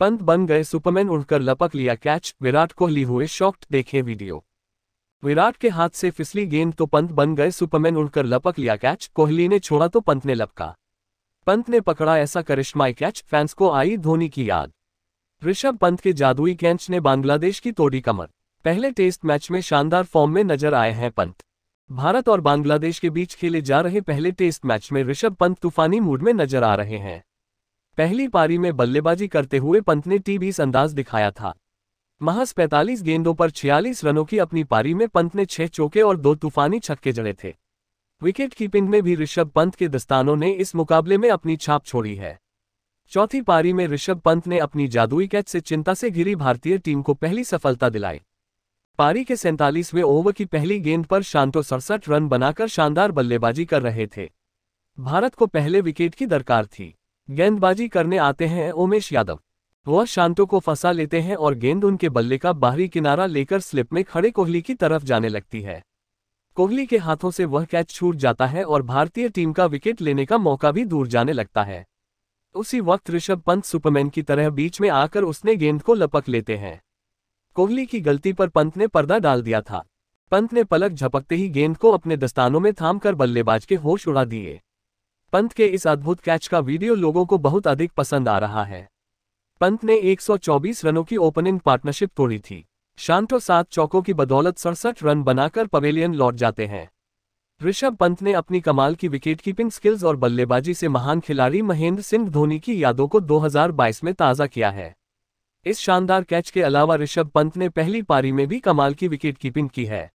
पंत बन गए सुपरमैन उड़कर लपक लिया कैच। विराट कोहली हुए शॉक्ड, देखें वीडियो। विराट के हाथ से फिसली गेंद तो पंत बन गए सुपरमैन उड़कर लपक लिया कैच। कोहली ने छोड़ा तो पंत ने लपका। पंत ने पकड़ा ऐसा करिश्माई कैच। फैंस को आई धोनी की याद। ऋषभ पंत के जादुई कैच ने बांग्लादेश की तोड़ी कमर। पहले टेस्ट मैच में शानदार फॉर्म में नज़र आए हैं पंत। भारत और बांग्लादेश के बीच खेले जा रहे पहले टेस्ट मैच में ऋषभ पंत तूफानी मूड में नज़र आ रहे हैं। पहली पारी में बल्लेबाजी करते हुए पंत ने टी बीस अंदाज दिखाया था। महज 45 गेंदों पर 46 रनों की अपनी पारी में पंत ने छह चौके और दो तूफानी छक्के जड़े थे। विकेट कीपिंग में भी ऋषभ पंत के दस्तानों ने इस मुकाबले में अपनी छाप छोड़ी है। चौथी पारी में ऋषभ पंत ने अपनी जादुई कैच से चिंता से घिरी भारतीय टीम को पहली सफलता दिलाई। पारी के सैंतालीसवें ओवर की पहली गेंद पर शांतो सड़सठ रन बनाकर शानदार बल्लेबाजी कर रहे थे। भारत को पहले विकेट की दरकार थी। गेंदबाजी करने आते हैं उमेश यादव। वह शांतो को फंसा लेते हैं और गेंद उनके बल्ले का बाहरी किनारा लेकर स्लिप में खड़े कोहली की तरफ़ जाने लगती है। कोहली के हाथों से वह कैच छूट जाता है और भारतीय टीम का विकेट लेने का मौका भी दूर जाने लगता है। उसी वक्त ऋषभ पंत सुपरमैन की तरह बीच में आकर उसने गेंद को लपक लेते हैं। कोहली की गलती पर पंत ने पर्दा डाल दिया था। पंत ने पलक झपकते ही गेंद को अपने दस्तानों में थामकर बल्लेबाज के होश उड़ा दिए। पंत के इस अद्भुत कैच का वीडियो लोगों को बहुत अधिक पसंद आ रहा है। पंत ने 124 रनों की ओपनिंग पार्टनरशिप तोड़ी थी। शांतो सात चौकों की बदौलत सड़सठ रन बनाकर पवेलियन लौट जाते हैं। ऋषभ पंत ने अपनी कमाल की विकेटकीपिंग स्किल्स और बल्लेबाजी से महान खिलाड़ी महेंद्र सिंह धोनी की यादों को 2022 में ताज़ा किया है। इस शानदार कैच के अलावा ऋषभ पंत ने पहली पारी में भी कमाल की विकेटकीपिंग की है।